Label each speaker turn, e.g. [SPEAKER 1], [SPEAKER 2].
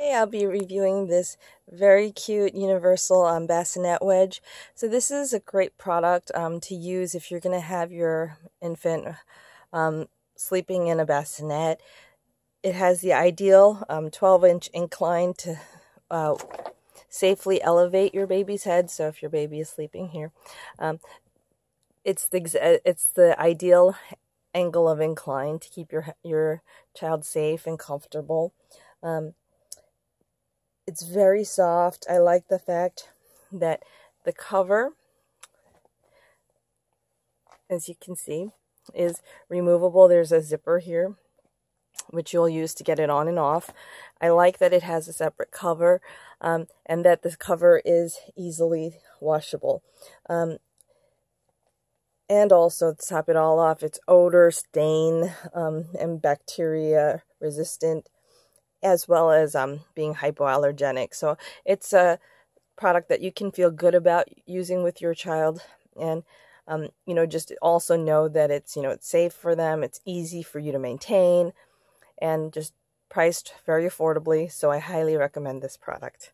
[SPEAKER 1] Today I'll be reviewing this very cute universal um, bassinet wedge. So this is a great product um, to use if you're going to have your infant um, sleeping in a bassinet. It has the ideal 12-inch um, incline to uh, safely elevate your baby's head. So if your baby is sleeping here, um, it's the it's the ideal angle of incline to keep your your child safe and comfortable. Um, it's very soft. I like the fact that the cover, as you can see, is removable. There's a zipper here, which you'll use to get it on and off. I like that it has a separate cover um, and that the cover is easily washable. Um, and also, to top it all off, it's odor, stain, um, and bacteria resistant as well as um, being hypoallergenic. So it's a product that you can feel good about using with your child and um, you know just also know that it's you know it's safe for them it's easy for you to maintain and just priced very affordably so i highly recommend this product